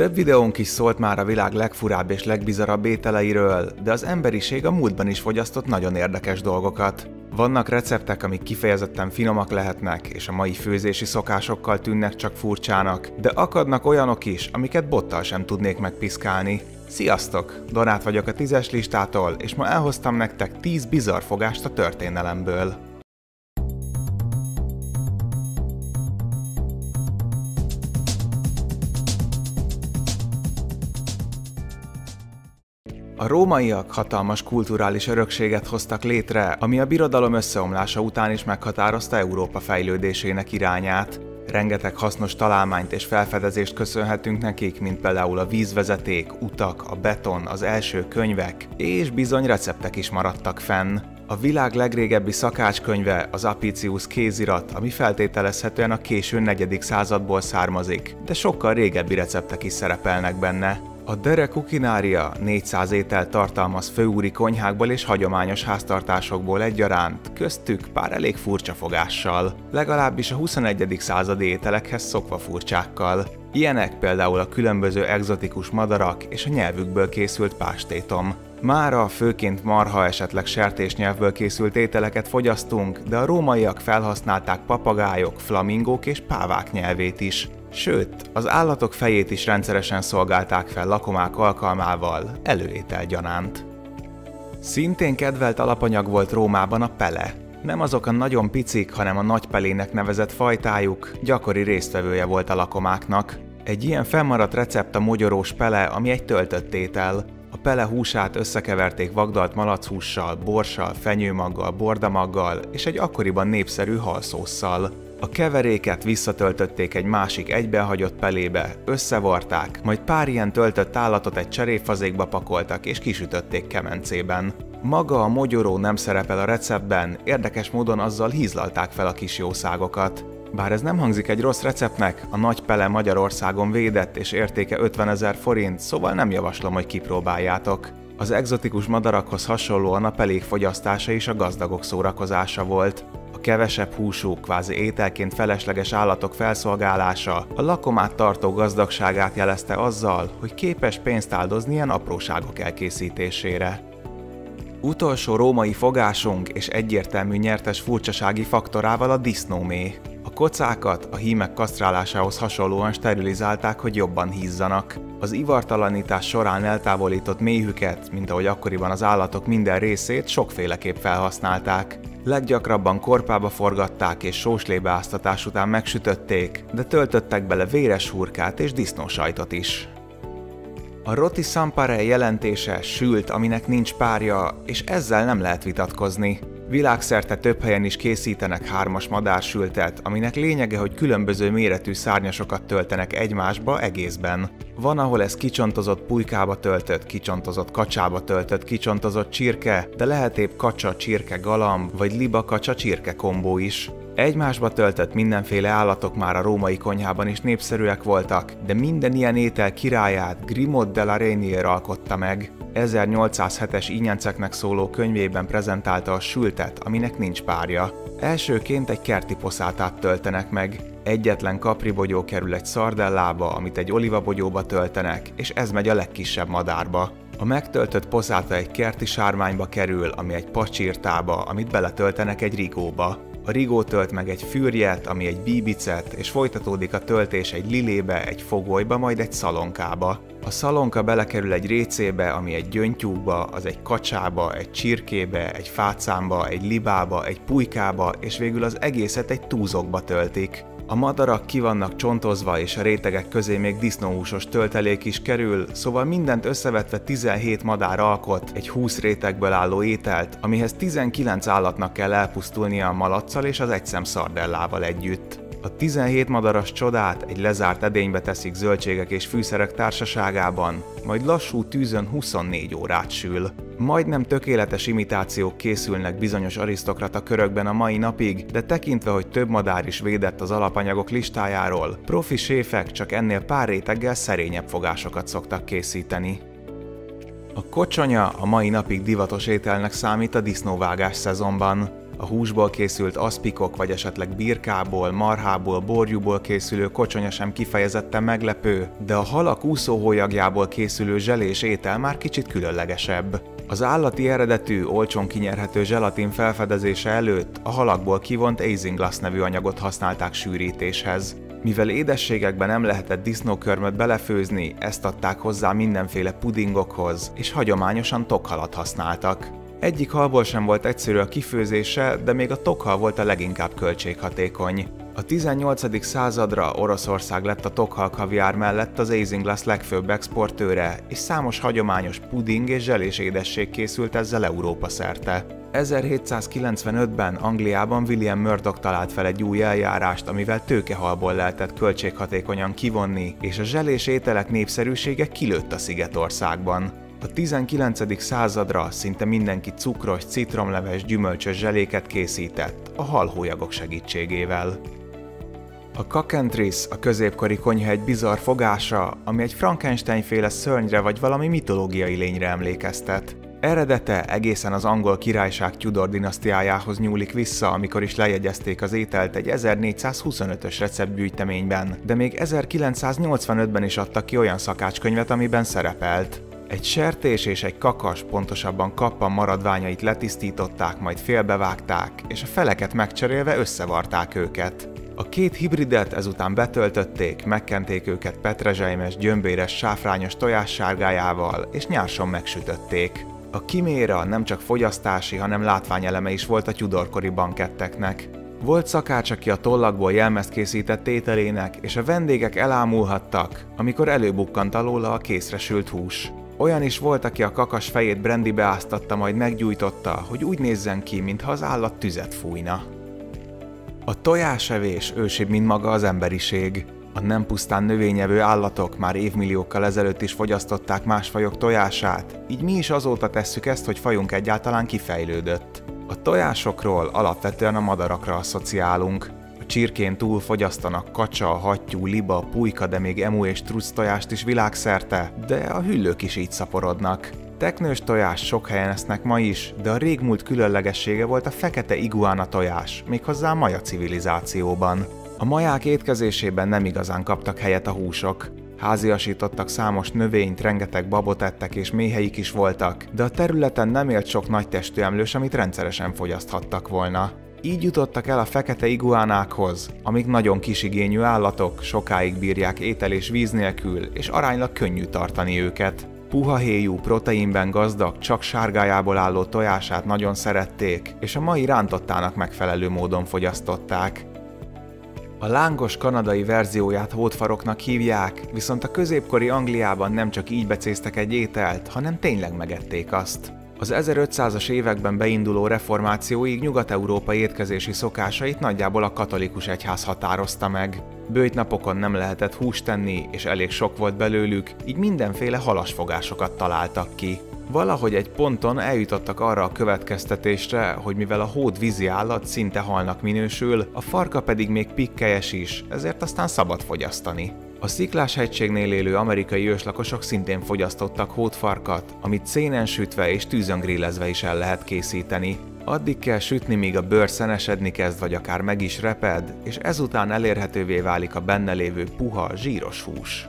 Több videónk is szólt már a világ legfurább és legbizarabb ételeiről, de az emberiség a múltban is fogyasztott nagyon érdekes dolgokat. Vannak receptek, amik kifejezetten finomak lehetnek, és a mai főzési szokásokkal tűnnek csak furcsának, de akadnak olyanok is, amiket bottal sem tudnék megpiszkálni. Sziasztok! Donát vagyok a tízes listától, és ma elhoztam nektek 10 bizarr fogást a történelemből. A rómaiak hatalmas kulturális örökséget hoztak létre, ami a birodalom összeomlása után is meghatározta Európa fejlődésének irányát. Rengeteg hasznos találmányt és felfedezést köszönhetünk nekik, mint például a vízvezeték, utak, a beton, az első könyvek, és bizony receptek is maradtak fenn. A világ legrégebbi szakácskönyve az Apicius kézirat, ami feltételezhetően a késő 4. századból származik, de sokkal régebbi receptek is szerepelnek benne. A Dere Cucinaria 400 étel tartalmaz főúri konyhákból és hagyományos háztartásokból egyaránt, köztük pár elég furcsa fogással, legalábbis a 21. századi ételekhez szokva furcsákkal. Ilyenek például a különböző egzotikus madarak és a nyelvükből készült pástétom. Mára főként marha esetleg sertésnyelvből készült ételeket fogyasztunk, de a rómaiak felhasználták papagájok, flamingók és pávák nyelvét is. Sőt, az állatok fejét is rendszeresen szolgálták fel lakomák alkalmával, előétel gyanánt. Szintén kedvelt alapanyag volt Rómában a pele. Nem azok a nagyon picik, hanem a nagypelének nevezett fajtájuk, gyakori résztvevője volt a lakomáknak. Egy ilyen fennmaradt recept a mogyorós pele, ami egy töltött étel. A pele húsát összekeverték vagdalt malachússal, borssal, fenyőmaggal, bordamaggal és egy akkoriban népszerű halszósszal. A keveréket visszatöltötték egy másik egybehagyott pelébe, összevarták, majd pár ilyen töltött állatot egy cseréfazékba pakoltak és kisütötték kemencében. Maga a mogyoró nem szerepel a receptben, érdekes módon azzal hízlalták fel a kis jószágokat. Bár ez nem hangzik egy rossz receptnek, a nagy pele Magyarországon védett és értéke 50 ezer forint, szóval nem javaslom, hogy kipróbáljátok. Az egzotikus madarakhoz hasonlóan a pelék fogyasztása is a gazdagok szórakozása volt kevesebb húsú, kvázi ételként felesleges állatok felszolgálása a lakomát tartó gazdagságát jelezte azzal, hogy képes pénzt áldozni ilyen apróságok elkészítésére. Utolsó római fogásunk és egyértelmű nyertes furcsasági faktorával a disznómé. Kocákat a hímek kasztrálásához hasonlóan sterilizálták, hogy jobban hízzanak. Az ivartalanítás során eltávolított méhüket, mint ahogy akkoriban az állatok minden részét sokféleképp felhasználták. Leggyakrabban korpába forgatták és sóslébeáztatás után megsütötték, de töltöttek bele véres hurkát és disznósajtot is. A roti sampare jelentése sült, aminek nincs párja, és ezzel nem lehet vitatkozni. Világszerte több helyen is készítenek hármas madársültet, aminek lényege, hogy különböző méretű szárnyasokat töltenek egymásba egészben. Van, ahol ez kicsontozott pulykába töltött, kicsontozott kacsába töltött, kicsontozott csirke, de lehet épp kacsa, csirke, galamb, vagy liba kacsa, csirke kombó is. Egymásba töltött mindenféle állatok már a római konyhában is népszerűek voltak, de minden ilyen étel királyát Grimod de la Reynier alkotta meg. 1807-es ínyenceknek szóló könyvében prezentálta a sültet, aminek nincs párja. Elsőként egy kerti poszátát töltenek meg. Egyetlen kapribogyó kerül egy szardellába, amit egy olivabogyóba töltenek, és ez megy a legkisebb madárba. A megtöltött poszáta egy kerti sármányba kerül, ami egy pacsírtába, amit beletöltenek egy rigóba. Rigó tölt meg egy fűrjet, ami egy bíbicet, és folytatódik a töltés egy lilébe, egy fogolyba, majd egy szalonkába. A szalonka belekerül egy récébe, ami egy gyöngytyúkba, az egy kacsába, egy csirkébe, egy fácámba, egy libába, egy pulykába, és végül az egészet egy túzokba töltik. A madarak ki vannak csontozva, és a rétegek közé még disznóhúsos töltelék is kerül, szóval mindent összevetve 17 madár alkot egy 20 rétegből álló ételt, amihez 19 állatnak kell elpusztulnia a malacsal és az egyszem szardellával együtt. A 17 madaras csodát egy lezárt edénybe teszik zöldségek és fűszerek társaságában, majd lassú tűzön 24 órát sül. Majdnem tökéletes imitációk készülnek bizonyos arisztokrata körökben a mai napig, de tekintve, hogy több madár is védett az alapanyagok listájáról, profi séfek csak ennél pár réteggel szerényebb fogásokat szoktak készíteni. A kocsonya a mai napig divatos ételnek számít a disznóvágás szezonban. a húsból készült aszpikok vagy esetleg birkából, marhából, borjúból készülő kocsonya sem kifejezetten meglepő, de a halak úszóhólyagjából készülő zselés étel már kicsit különlegesebb. Az állati eredetű, olcsón kinyerhető zselatin felfedezése előtt a halakból kivont Isinglass nevű anyagot használták sűrítéshez. Mivel édességekben nem lehetett disznókörmöt belefőzni, ezt adták hozzá mindenféle pudingokhoz, és hagyományosan tokhalat használtak. Egyik halból sem volt egyszerű a kifőzése, de még a tokhal volt a leginkább költséghatékony. A 18. századra Oroszország lett a tokhal kaviár mellett az Isinglass legfőbb exportőre, és számos hagyományos puding és zselés édesség készült ezzel Európa szerte. 1795-ben Angliában William Murdoch talált fel egy új eljárást, amivel tőkehalból lehetett költséghatékonyan kivonni, és a zselés ételek népszerűsége kilőtt a Szigetországban. A 19. századra szinte mindenki cukros, citromleves, gyümölcsös zseléket készített, a halhólyagok segítségével. A Kakentris, a középkori konyha egy bizarr fogása, ami egy Frankenstein-féle szörnyre vagy valami mitológiai lényre emlékeztet. Eredete egészen az angol királyság Tudor dinasztiájához nyúlik vissza, amikor is lejegyezték az ételt egy 1425-ös receptgyűjteményben, de még 1985-ben is adtak ki olyan szakácskönyvet, amiben szerepelt. Egy sertés és egy kakas, pontosabban kappan maradványait letisztították, majd félbevágták, és a feleket megcserélve összevarták őket. A két hibridet ezután betöltötték, megkenték őket petrezselymes, gyömbéres, sáfrányos tojássárgájával, és nyárson megsütötték. A kiméra nem csak fogyasztási, hanem látványeleme is volt a Tudorkori banketteknek. Volt szakács, aki a tollakból jelmezt készített ételének, és a vendégek elámulhattak, amikor előbukkant alóla a készresült hús. Olyan is volt, aki a kakas fejét brandybe áztatta, majd meggyújtotta, hogy úgy nézzen ki, mintha az állat tüzet fújna. A tojásevés ősibb, mint maga az emberiség. A nem pusztán növényevő állatok már évmilliókkal ezelőtt is fogyasztották más fajok tojását, így mi is azóta tesszük ezt, hogy fajunk egyáltalán kifejlődött. A tojásokról alapvetően a madarakra asszociálunk. A csirkén túl fogyasztanak kacsa, hattyú, liba, pulyka, de még emu és trusz tojást is világszerte, de a hüllők is így szaporodnak. Teknős tojás sok helyen esznek ma is, de a régmúlt különlegessége volt a fekete iguana tojás, méghozzá a maja civilizációban. A maják étkezésében nem igazán kaptak helyet a húsok. Háziasítottak számos növényt, rengeteg babot ettek és méheik is voltak, de a területen nem élt sok nagy testű emlős, amit rendszeresen fogyaszthattak volna. Így jutottak el a fekete iguánákhoz, amik nagyon kisigényű állatok, sokáig bírják étel és víz nélkül, és aránylag könnyű tartani őket. Puha héjú, proteinben gazdag, csak sárgájából álló tojását nagyon szerették, és a mai rántottának megfelelő módon fogyasztották. A lángos kanadai verzióját hótfaroknak hívják, viszont a középkori Angliában nem csak így becéztek egy ételt, hanem tényleg megették azt. Az 1500-as években beinduló reformációig nyugat-európai étkezési szokásait nagyjából a katolikus egyház határozta meg. Bőjtnapokon nem lehetett húst tenni, és elég sok volt belőlük, így mindenféle halasfogásokat találtak ki. Valahogy egy ponton eljutottak arra a következtetésre, hogy mivel a hód vízi állat szinte halnak minősül, a farka pedig még pikkelyes is, ezért aztán szabad fogyasztani. A Sziklás hegységnél élő amerikai őslakosok szintén fogyasztottak hótfarkat, amit szénen sütve és tűzön grillezve is el lehet készíteni. Addig kell sütni, míg a bőr szenesedni kezd, vagy akár meg is reped, és ezután elérhetővé válik a benne lévő puha, zsíros hús.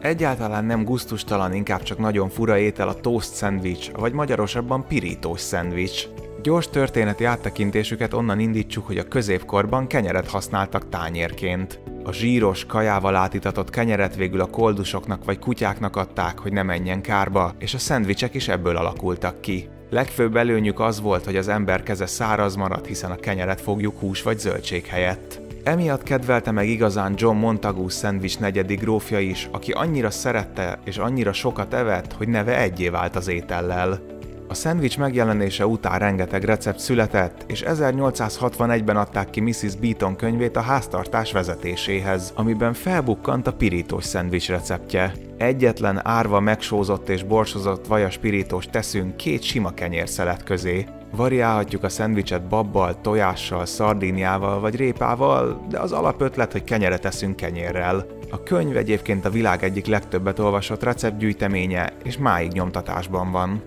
Egyáltalán nem guztustalan, inkább csak nagyon fura étel a toast szendvics, vagy magyarosabban pirítós szendvics. Gyors történeti áttekintésüket onnan indítsuk, hogy a középkorban kenyeret használtak tányérként. A zsíros, kajával átitatott kenyeret végül a koldusoknak vagy kutyáknak adták, hogy ne menjen kárba, és a szendvicsek is ebből alakultak ki. Legfőbb előnyük az volt, hogy az ember keze száraz maradt, hiszen a kenyeret fogjuk hús vagy zöldség helyett. Emiatt kedvelte meg igazán John Montagu szendvics negyedik grófja is, aki annyira szerette és annyira sokat evett, hogy neve egyé vált az étellel. A szendvics megjelenése után rengeteg recept született, és 1861-ben adták ki Mrs. Beaton könyvét a háztartás vezetéséhez, amiben felbukkant a pirítós szendvics receptje. Egyetlen árva megsózott és borsozott vajas pirítós teszünk két sima kenyérszelet közé. Variálhatjuk a szendvicset babbal, tojással, szardíniával vagy répával, de az alapötlet, hogy kenyeret eszünk kenyérrel. A könyv egyébként a világ egyik legtöbbet olvasott receptgyűjteménye, és máig nyomtatásban van.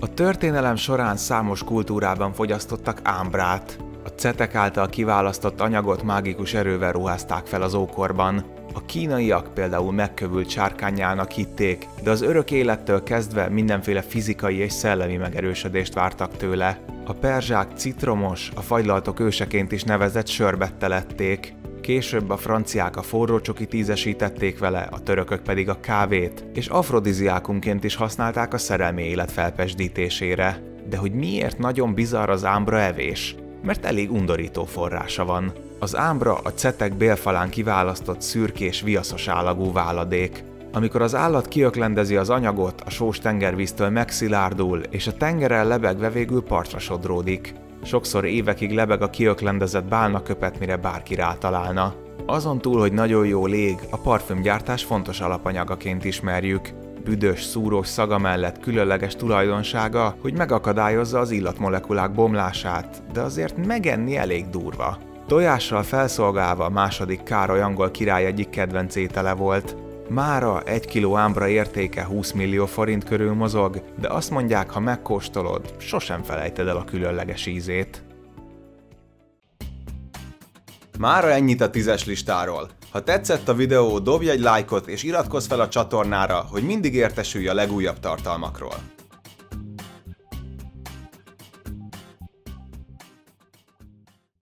A történelem során számos kultúrában fogyasztottak ámbrát. A cetek által kiválasztott anyagot mágikus erővel ruházták fel az ókorban. A kínaiak például megkövült sárkányának hitték, de az örök élettől kezdve mindenféle fizikai és szellemi megerősödést vártak tőle. A perzsák citromos, a fagylaltok őseként is nevezett sörbette lették. Később a franciák a forró csokit ízesítették vele, a törökök pedig a kávét, és afrodiziákumként is használták a szerelmi élet felpesdítésére. De hogy miért nagyon bizarr az ámbra evés? Mert elég undorító forrása van. Az ámbra a cetek bélfalán kiválasztott szürkés, viaszos állagú váladék. Amikor az állat kiöklendezi az anyagot, a sós tengervíztől megszilárdul, és a tengeren lebegve végül partra sodródik. Sokszor évekig lebeg a kiöklendezett bálnaköpet, mire bárki rátalálna. Azon túl, hogy nagyon jó lég, a parfümgyártás fontos alapanyagaként ismerjük. Büdös, szúrós szaga mellett különleges tulajdonsága, hogy megakadályozza az illatmolekulák bomlását, de azért megenni elég durva. Tojással felszolgálva második Károly angol király egyik kedvenc étele volt. Mára egy kiló ámbra értéke 20 millió forint körül mozog, de azt mondják, ha megkóstolod, sosem felejted el a különleges ízét. Mára ennyit a tízes listáról. Ha tetszett a videó, dobj egy lájkot és iratkozz fel a csatornára, hogy mindig értesülj a legújabb tartalmakról.